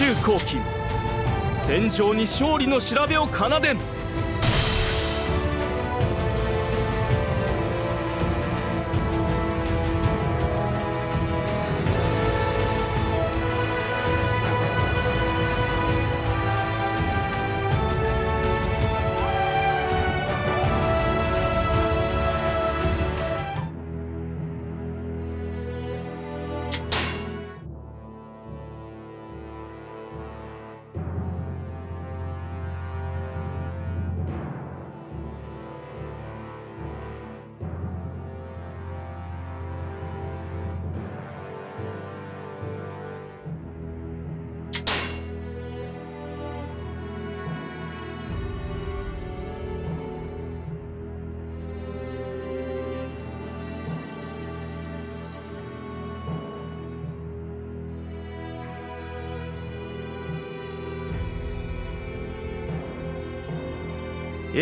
周公金。戦場に勝利の調べを奏でん。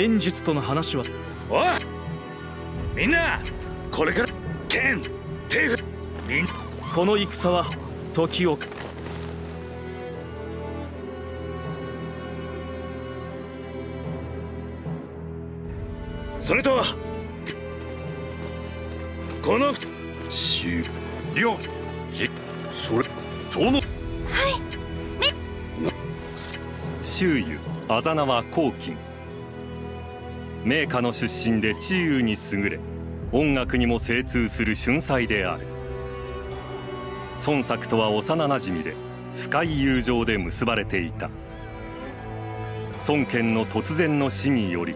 演術との話は。おいみんなこれから剣テーフみんこの戦は時を。それとこの終了。それその。周囲あざ縄黄金名家の出身で地優に優れ音楽にも精通する春才である。孫作とは幼なじみで深い友情で結ばれていた。孫権の突然の死により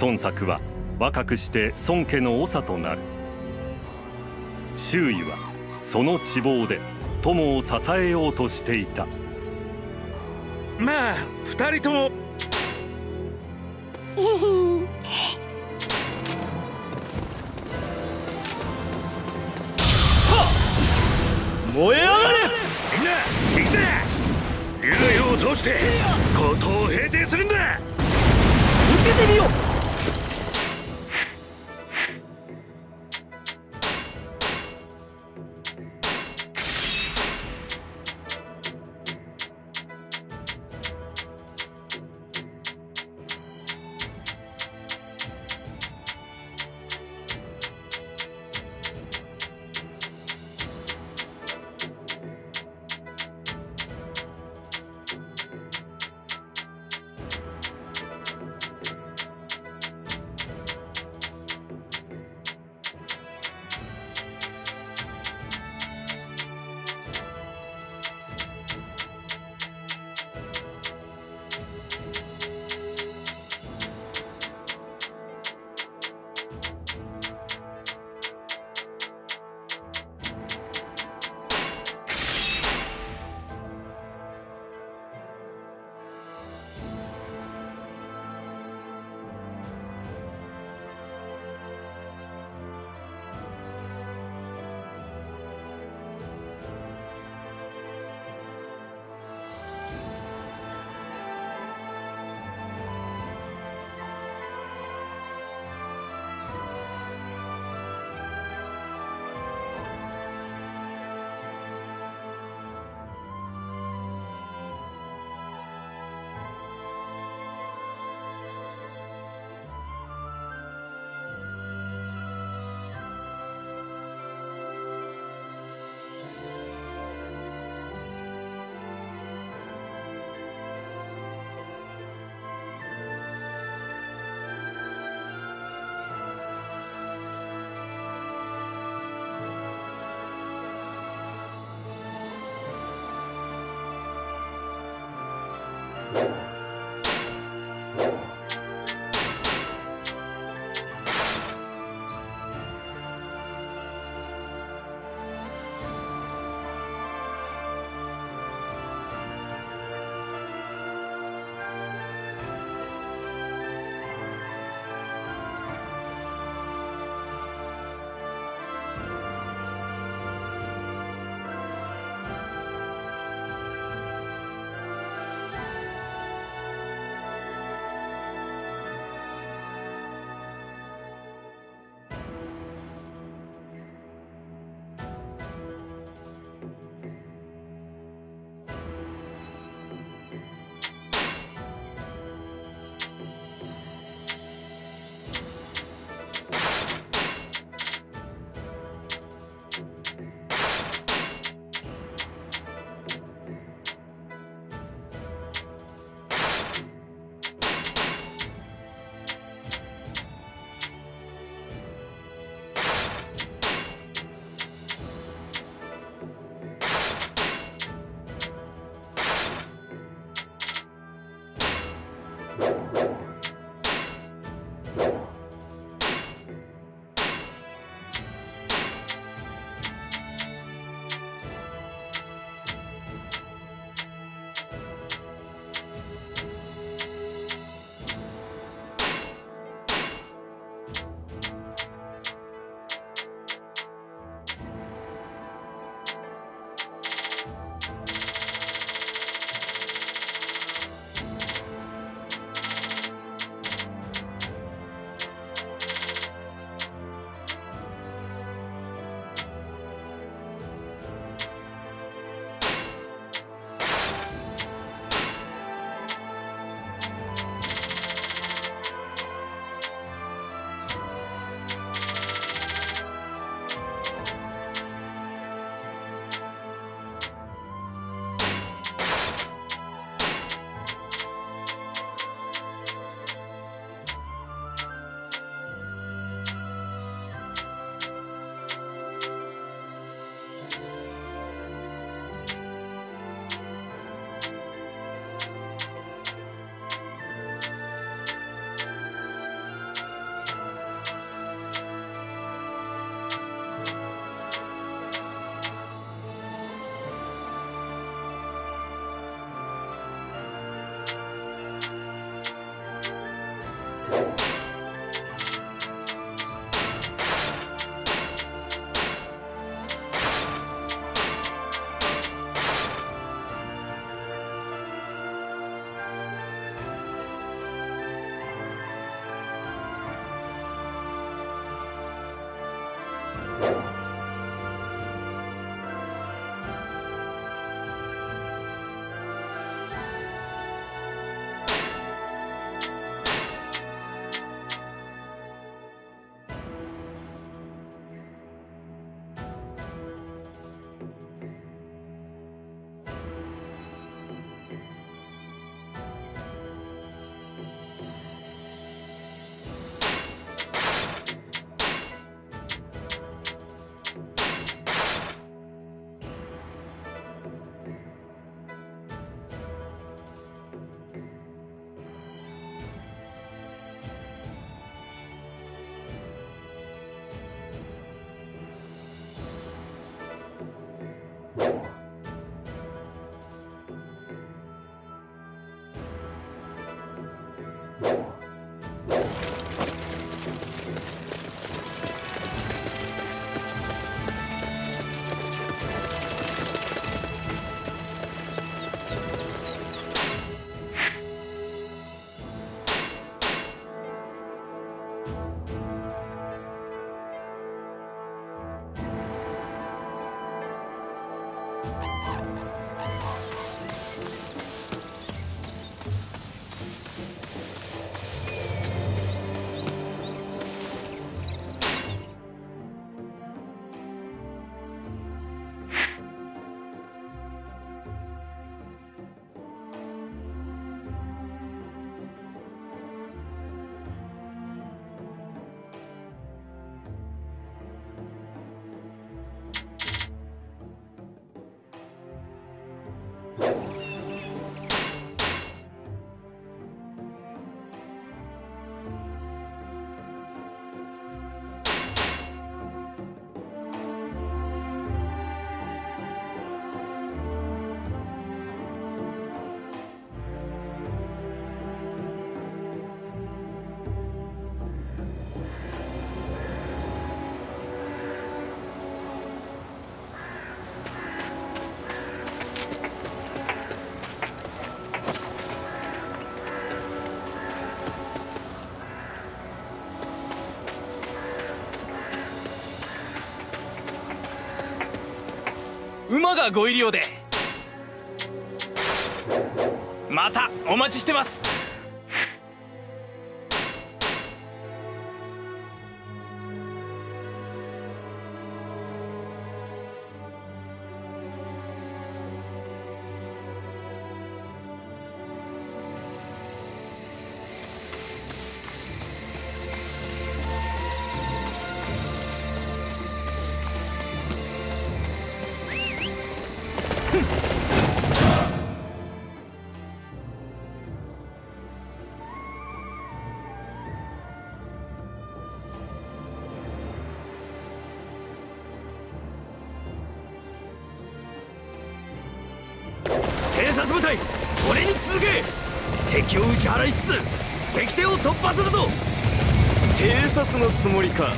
孫作は若くして孫家の長となる。周囲はその地望で友を支えようとしていた。まあ二人とも ご入り用で。またお待ちしてます。敵を打ち払いつつ敵手を突破するぞ。偵察のつもりか。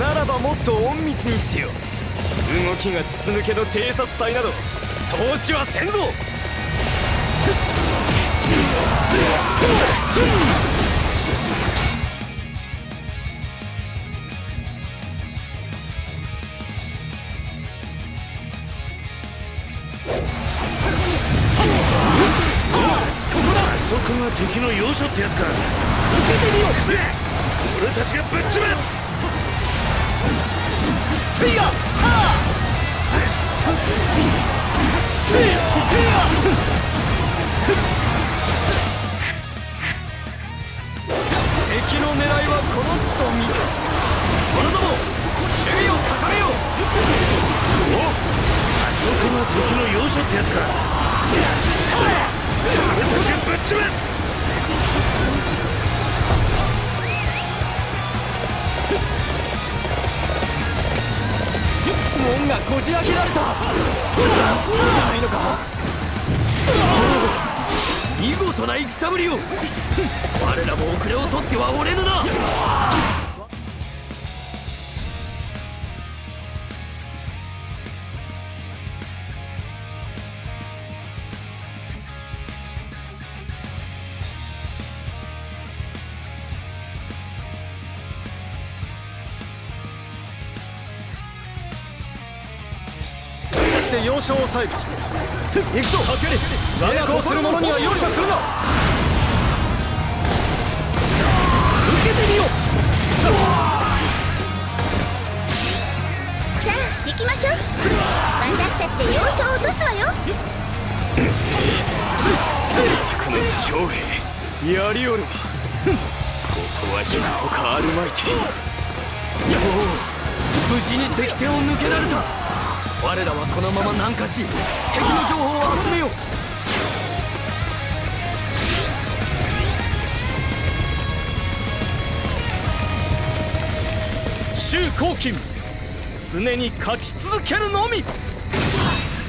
ならばもっと隠密にせよ。動きが筒抜けの偵察隊など投資はせんぞ。敵の要所って。やつか受けて。みようくせ俺たちがぶっ潰すフィアハーフィアフィア敵の狙いはこの地と見て。者ども守備を固めようおあそこが敵の要所って。やつか俺たちがぶっ潰す門がこじ開けられた。そうじゃないのか。見事な戦ぶりを。我らも遅れを取ってはおれぬな。行くぞ。我がする者には容赦するな。受けてみよさあ行きましょう。私たちで要所を落とすわよ。作の将兵やりおるわここは今他あるまいてよう無事に石手を抜けられた我らはこのまま南下し敵の情報を集めよう。周公金常に勝ち続けるのみ。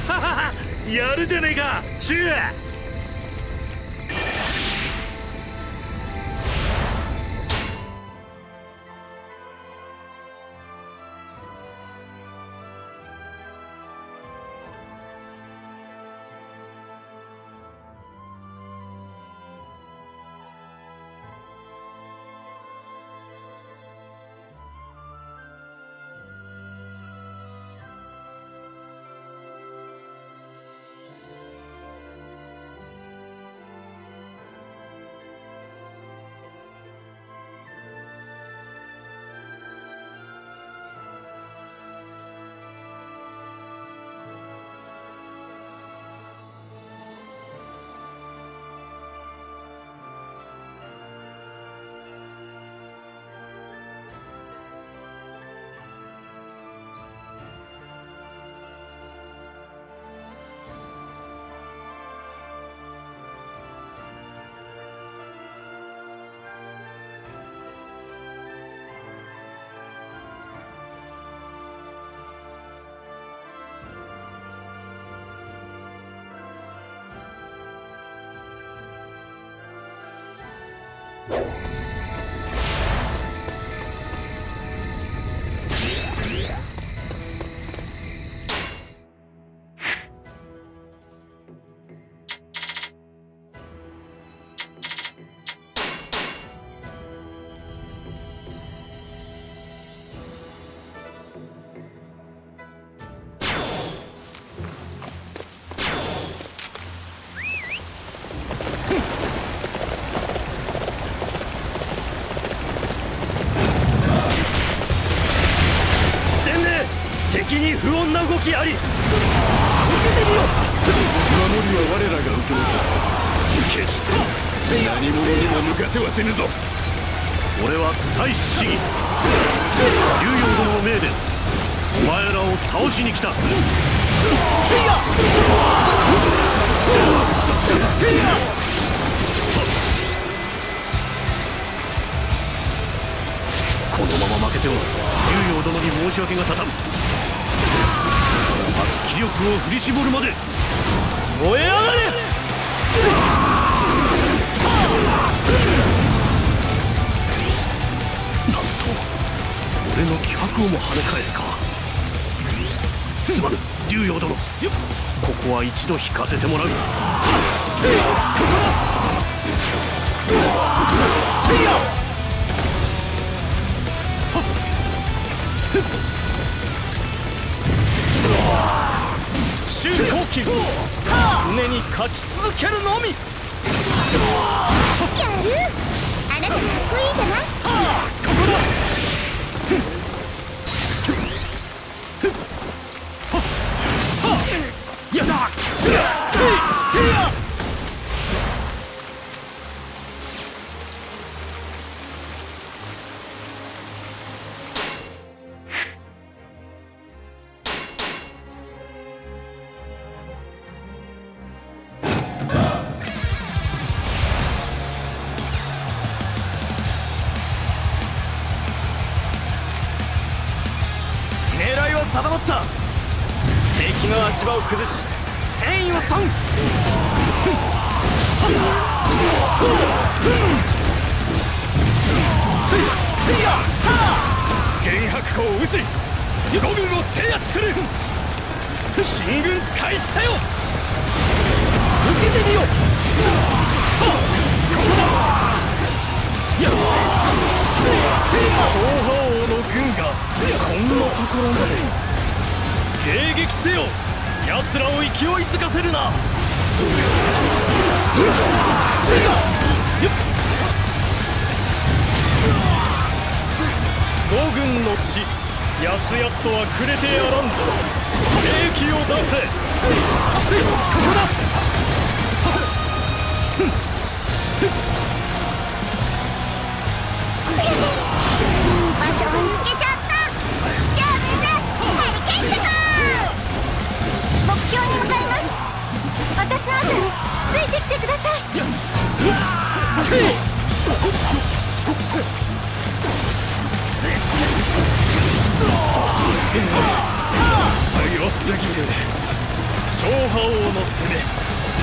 はははやるじゃねえか周 Bye. きあり。受けてみよ守りは我らが受け持つ。決して何者にも抜かせはせぬぞ。俺は大志士竜陽殿の命でお前らを倒しに来た。このまま負けては竜陽殿に申し訳が立たん。気力を振り絞るまで。燃え上がれ。なんと俺の気迫をも跳ね返すか。すまぬ竜陽殿。ここは一度引かせてもらう。はっ。周公期常に勝ち続けるのみやるあなたかっこいいじゃないここだ狙いは定まった。敵の足場を崩し戦意を損。幻白砲を撃ち五軍を制圧する。進軍開始せよ。受けてみよ勝覇王の軍がこんなところまで迎撃せよ。奴らを勢いづかせるな。五軍の地やすやすとはくれてやらんぞ。兵器を出せ。ここだ。いい場所を見つけちゃ標に向かい。ます私の後についてきてください。強すぎる勝覇王の攻め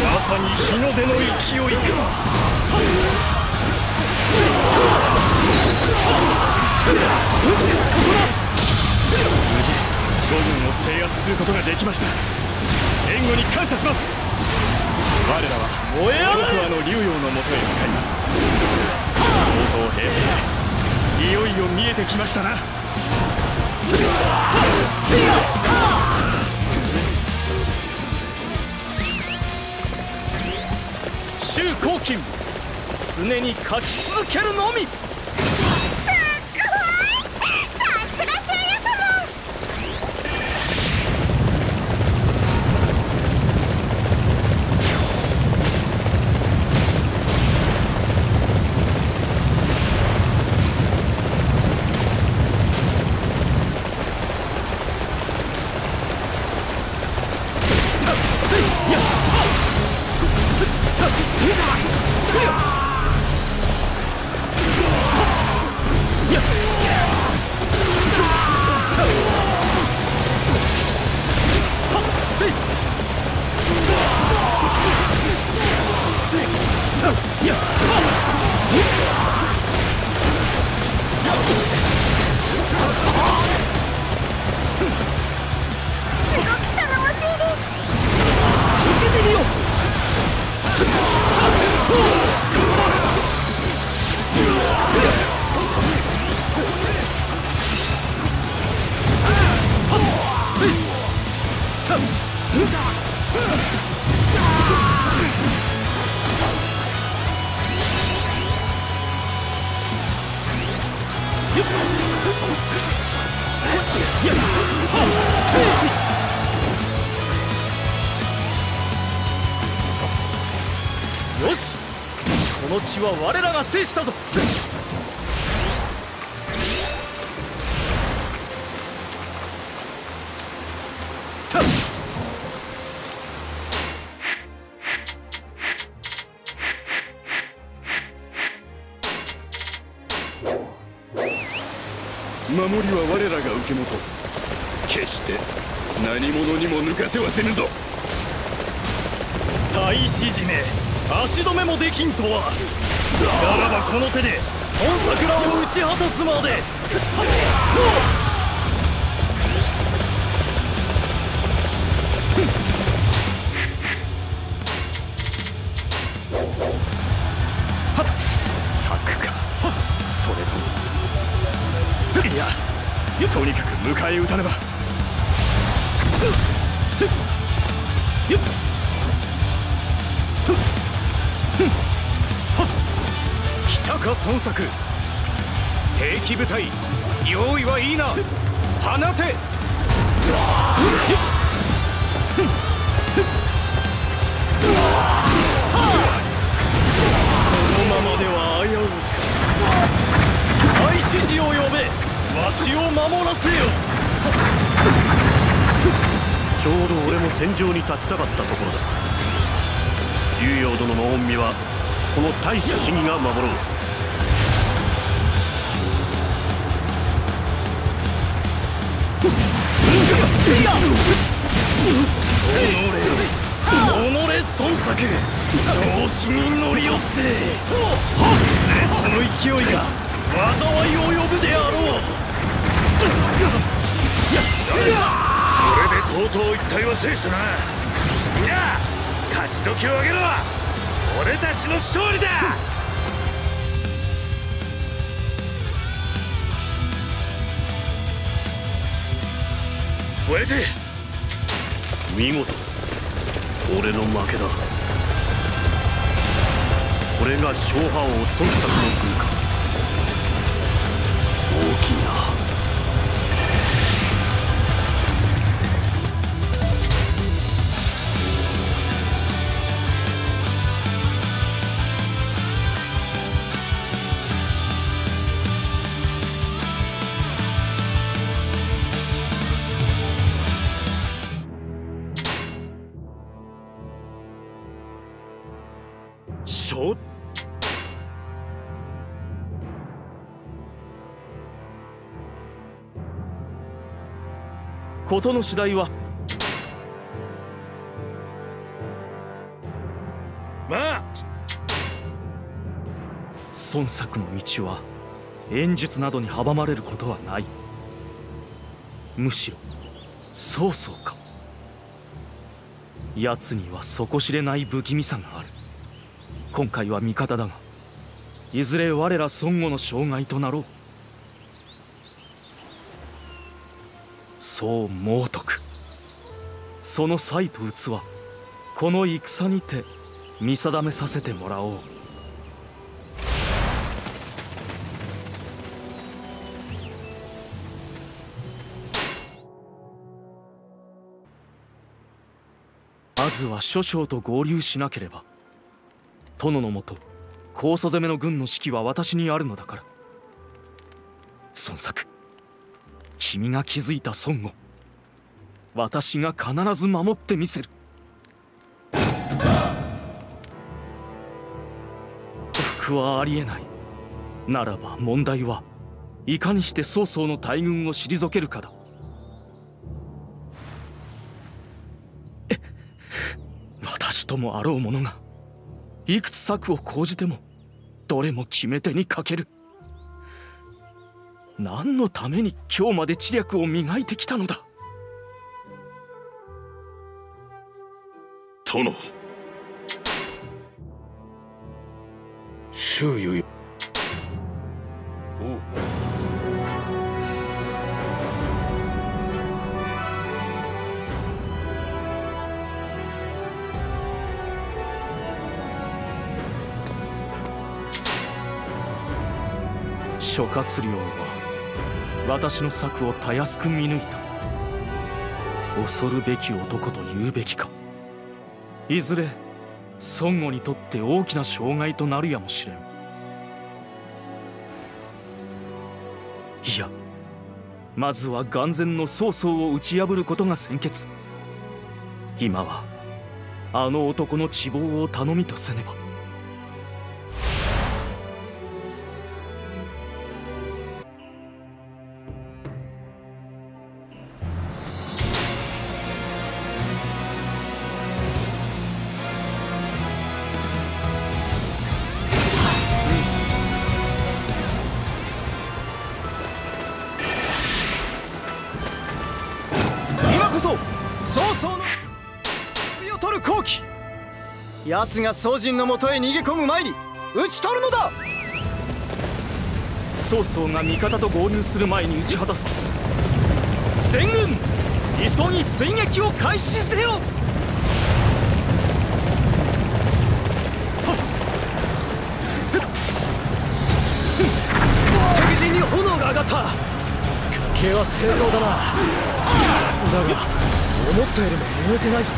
まさに日の出の勢い。か無事五軍を制圧することができました援護に感謝します我らは燃え上がれあの竜陽のもとへ向かいますとうとう平平いよいよ見えてきましたな。周公金。常に勝ち続けるのみす我らが制したぞ。ならばこの手で孫桜を打ち果たすまで。策か。それとも。いやとにかく迎え撃たねば。孫作兵器部隊用意はいいな。放て。このままでは危うい大指示を呼べ。わしを守らせよ。ちょうど俺も戦場に立ちたかったところだ。竜陽殿の恩義はこの大使市議が守ろう。己孫作調子に乗り寄ってその勢いが災いを呼ぶであろうよしこれでとうとう一体は制したなみんな勝ち時を上げろ俺たちの勝利だ親父見事。俺の負けだ。これが勝敗王孫作の軍か事の次第は。まあ。孫作の道は演術などに阻まれることはない。むしろ曹操か。奴には底知れない不気味さがある。今回は味方だがいずれ我ら孫悟の障害となろうそう猛徳その才と器この戦にて見定めさせてもらおう。まずは諸将と合流しなければ殿のもと高祖攻めの軍の指揮は私にあるのだから。孫作君が築いた孫を私が必ず守ってみせる。不服はありえない。ならば問題はいかにして曹操の大軍を退けるかだ。私ともあろう者がいくつ策を講じてもどれも決め手に欠ける。何のために今日まで知略を磨いてきたのだ？殿。周囲よおう。諸葛亮は私の策をたやすく見抜いた。恐るべき男と言うべきか。いずれ孫悟にとって大きな障害となるやもしれん。いやまずは眼前の曹操を打ち破ることが先決。今はあの男の希望を頼みとせねば。奴が曹仁のもとへ逃げ込む前に討ち取るのだ！曹操が味方と合流する前に討ち果たす。全軍急ぎ追撃を開始せよ！敵陣に炎が上がっ。た計は成功だなだが思っ。たよりも燃えてないぞ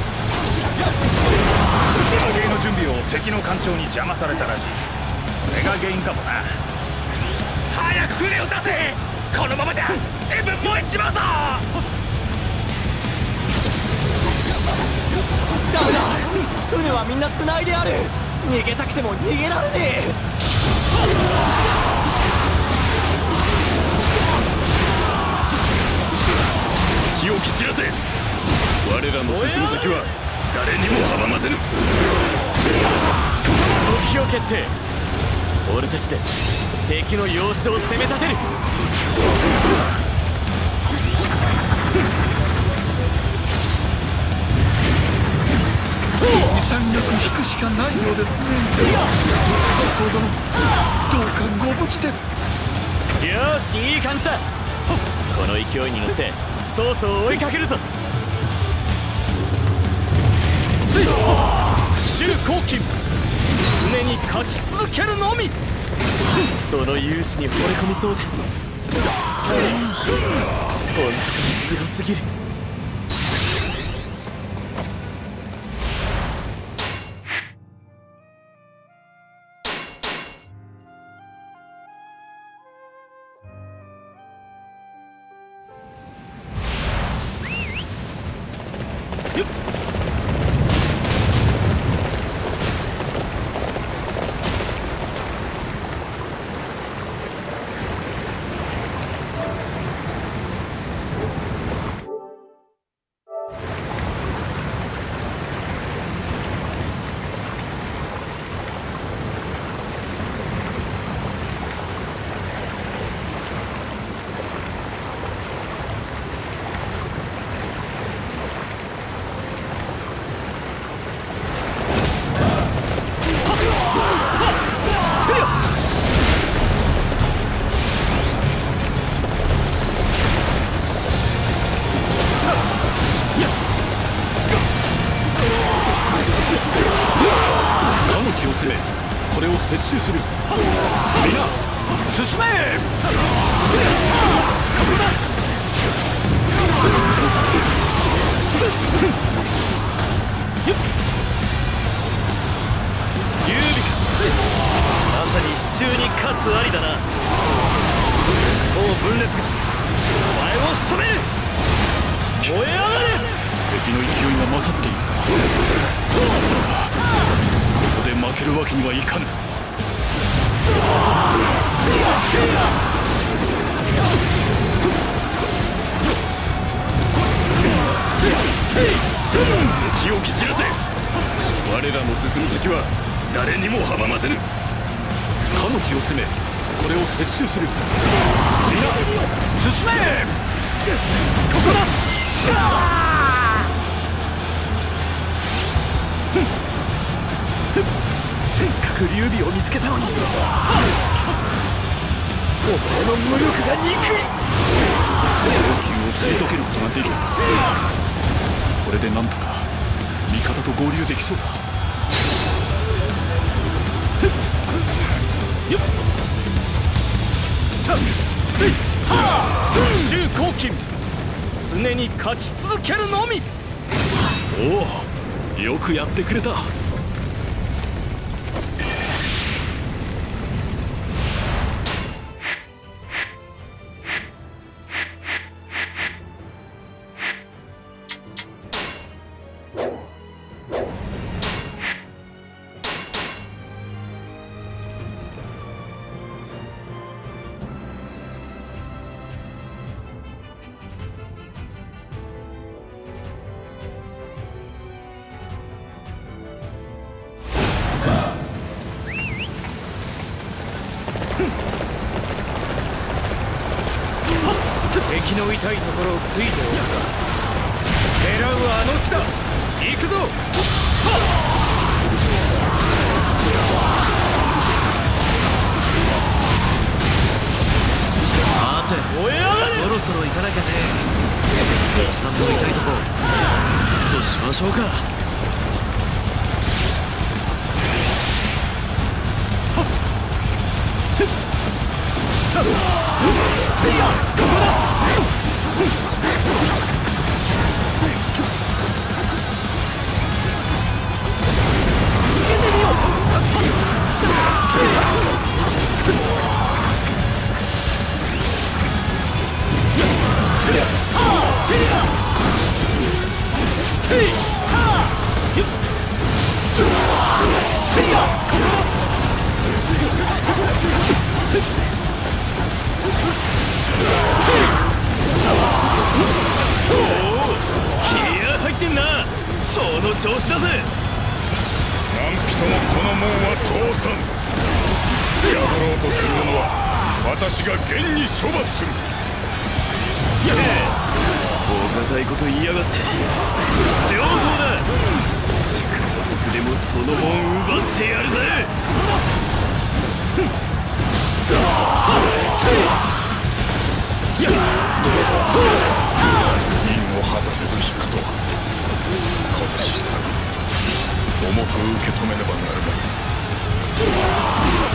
準備を敵の艦長に邪魔されたらしい。それが原因かもな。早く船を出せ！このままじゃ全部燃えちまうぞ！ダメだ船はみんな繋いである。逃げたくても逃げられねえ。気を気知らせ！我らの進む先は誰にも阻ませぬ時を決定。俺たちで敵の要所を攻め立てる。23力引くしかないようですね。曹操殿どうかご無事で。よしいい感じだ。この勢いに乗って曹操を追いかけるぞ。つい周公金。常に勝ち続けるのみ。その勇姿に惚れ込みそうです。本当にすごすぎる接収する。皆進め。劉備かまさに支柱に勝つありだな。そう分裂。がお前を仕留める。燃え上がれ。敵の勢いが勝っている。ここで負けるわけにはいかぬ気を気知らせ。我らの進む先は誰にも阻ませぬ。他の地を攻めこれを接収する。皆進め。ここだを見つけたのに。お前の無力が憎い。を退けることができた。これでなんとか味方と合流できそうだ。つい。周公金。常に勝ち続けるのみ。おおよくやってくれた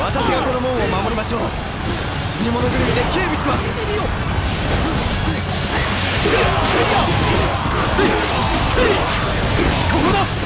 私がこの門を守りましょう。死に物狂いで警備しますここだ。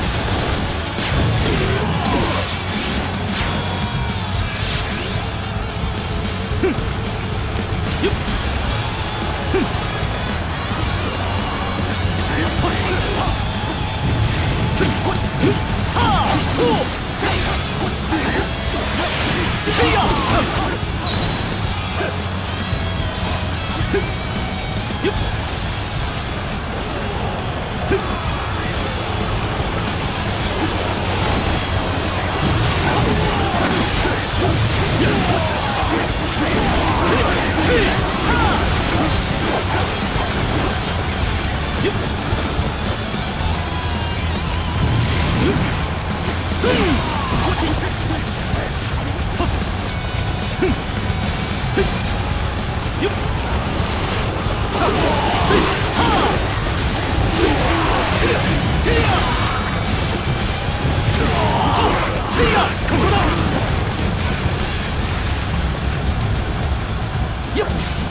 Yo.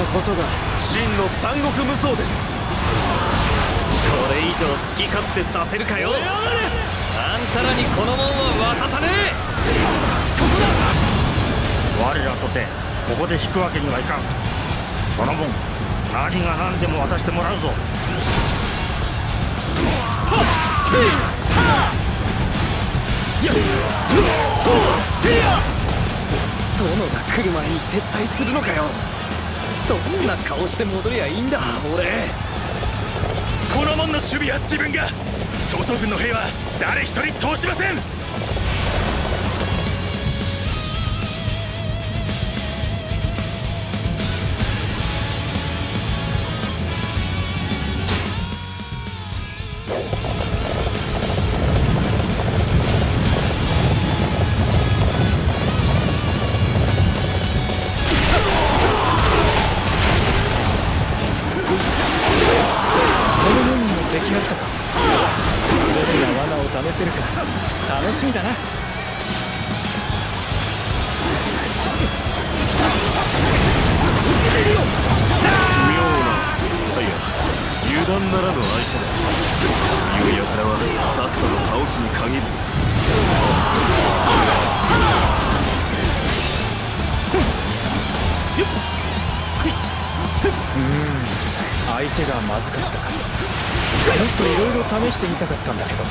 方こそが真の三国無双です。これ以上好き勝手させるかよ。あんたらにこのもんは渡さねえ。ここだ我らとてここで引くわけにはいかん。その分何が何でも渡してもらうぞ。殿が来る前に撤退するのかよ。どんな顔して戻りゃいいんだ？俺。この門の守備は自分が。曹操軍の兵は誰一人通しません。らぬ相手だ夕夜から。はさっさと倒すに限る相手がまずかったかもっといろいろ試してみたかったん。だけど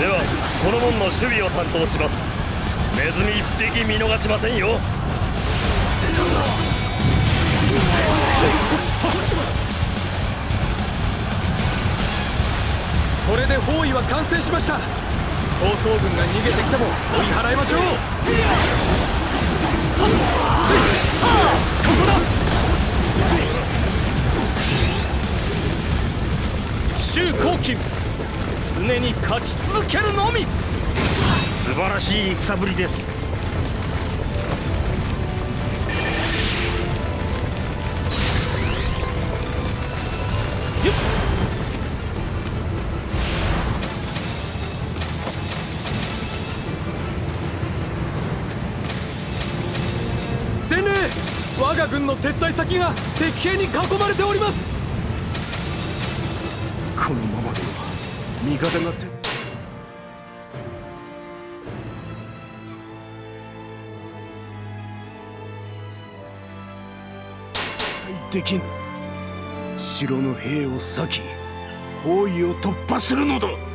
ではこの門の守備を担当しますネズミ一匹見逃しません。よこれで包囲は完成しました。曹操軍が逃げてきても追い払いましょう。周公金常に勝ち続けるのみ。素晴らしい戦ぶりです。軍の撤退先が敵兵に囲まれております。このままでは味方がてできぬ。城の兵を裂き包囲を突破するのだ。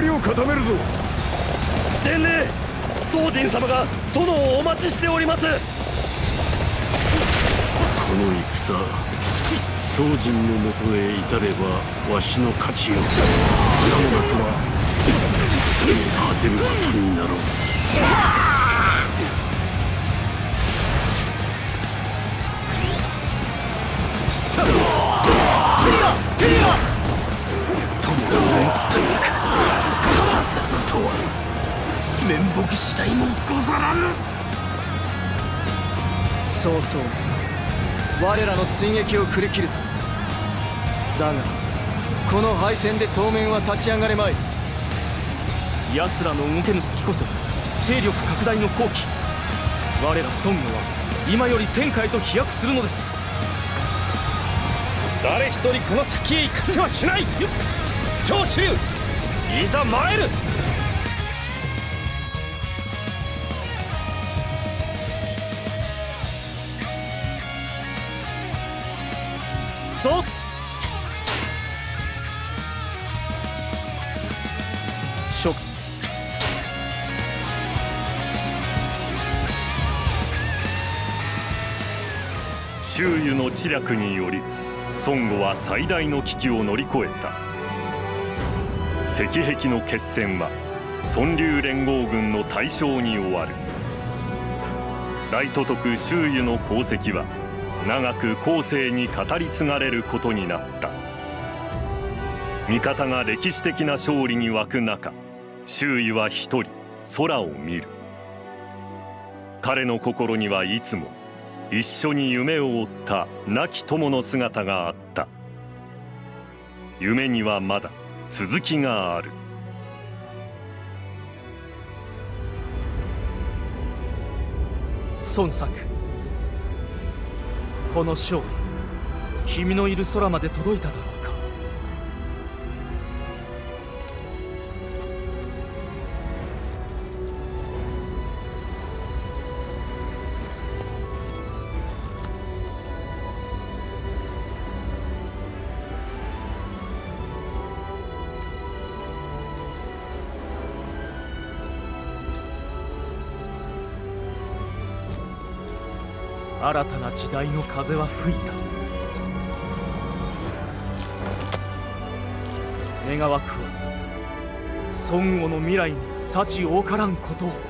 りを固めるぞ。伝令宗人様が殿をお待ちしております。この戦宗人のもとへ至ればわしの勝ちよ。さもなくは果てることになろうそうそう。我らの追撃を振り切るだがこの敗戦で当面は立ち上がれまい。奴らの動けぬ隙こそ勢力拡大の好機。我ら孫悟は今より天下へと飛躍するのです。誰一人この先へ行かせはしない。長州いざ参るの知略により孫悟は最大の危機を乗り越えた。石壁の決戦は孫流連合軍の大勝に終わる。大都督周囲の功績は長く後世に語り継がれることになった。味方が歴史的な勝利に沸く中周囲は一人空を見る。彼の心にはいつも一緒に夢を追った亡き友の姿があった。夢にはまだ続きがある。孫作。この勝利君のいる空まで届いただろう。時代の風は吹いた。願わくは孫悟の未来に幸多からんことを。